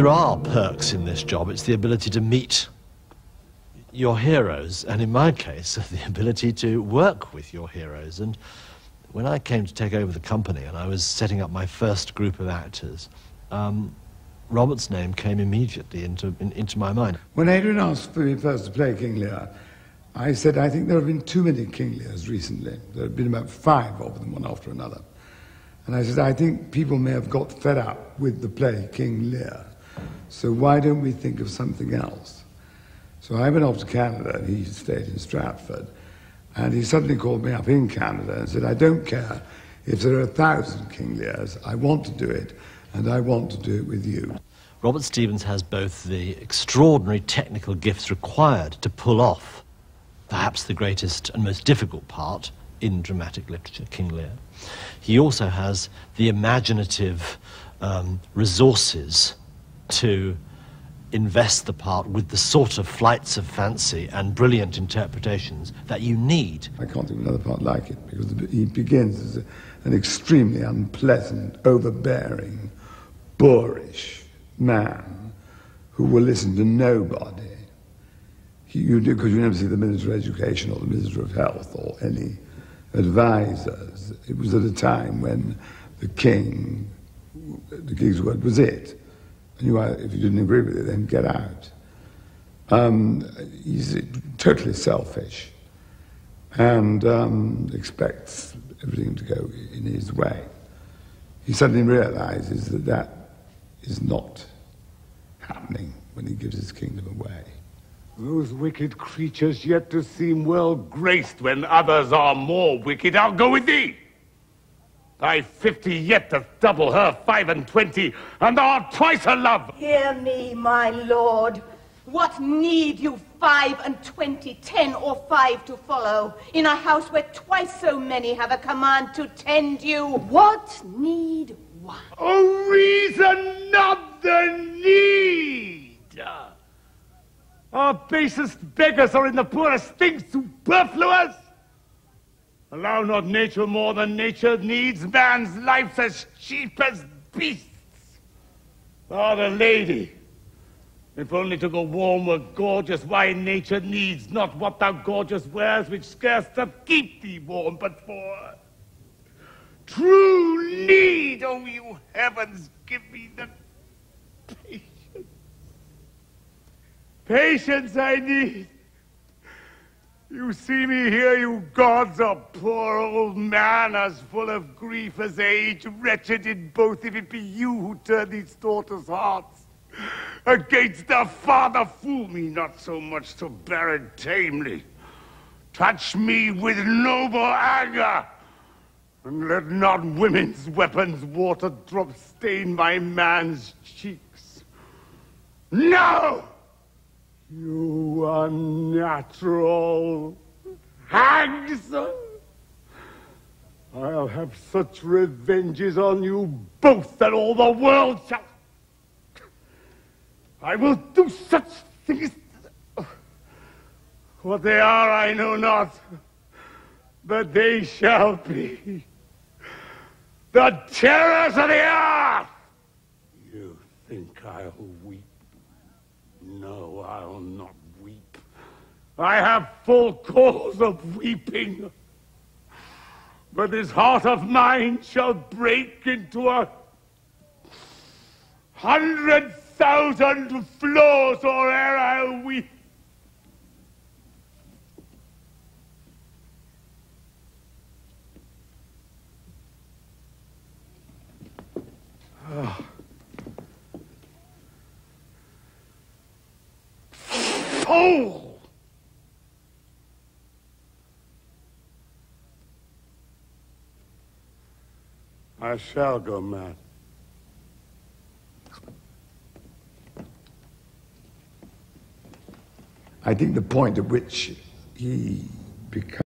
There are perks in this job. It's the ability to meet your heroes, and in my case, the ability to work with your heroes. And when I came to take over the company and I was setting up my first group of actors, um, Robert's name came immediately into, in, into my mind. When Adrian asked for me first to play King Lear, I said, I think there have been too many King Lears recently. There have been about five of them, one after another. And I said, I think people may have got fed up with the play King Lear. So why don't we think of something else? So I went off to Canada, and he stayed in Stratford. And he suddenly called me up in Canada and said, I don't care if there are a thousand King Lears, I want to do it, and I want to do it with you. Robert Stephens has both the extraordinary technical gifts required to pull off perhaps the greatest and most difficult part in dramatic literature, King Lear. He also has the imaginative um, resources to invest the part with the sort of flights of fancy and brilliant interpretations that you need. I can't think of another part like it because he begins as an extremely unpleasant, overbearing, boorish man who will listen to nobody you do because you never see the Minister of Education or the Minister of Health or any advisors. It was at a time when the king, the king's word was it. You, if you didn't agree with it, then get out. Um, he's totally selfish and um, expects everything to go in his way. He suddenly realizes that that is not happening when he gives his kingdom away. Those wicked creatures yet to seem well graced when others are more wicked. I'll go with thee. Thy fifty yet doth double her five and twenty, and thou art twice her love. Hear me, my lord. What need you five and twenty, ten or five to follow, in a house where twice so many have a command to tend you? What need one? A reason, not the need. Our basest beggars are in the poorest things superfluous. Allow not nature more than nature needs. Man's life's as cheap as beasts. Ah, the lady. If only to go warm were gorgeous, why nature needs not what thou gorgeous wears, which scarce doth keep thee warm, but for true need. Oh, you heavens, give me the patience. Patience I need. You see me here, you gods, a poor old man, as full of grief as age, wretched in both, if it be you who turn these daughters' hearts. Against their father, fool me not so much to bear it tamely. Touch me with noble anger, and let not women's weapons water drop stain my man's cheeks. No! You unnatural hags! I'll have such revenges on you both that all the world shall. I will do such things. What they are, I know not, but they shall be. The terrors of the earth! You think I'll weep? No, I'll not weep. I have full cause of weeping. But this heart of mine shall break into a hundred thousand flaws, or ere I'll weep. Oh. I shall go mad. I think the point at which he becomes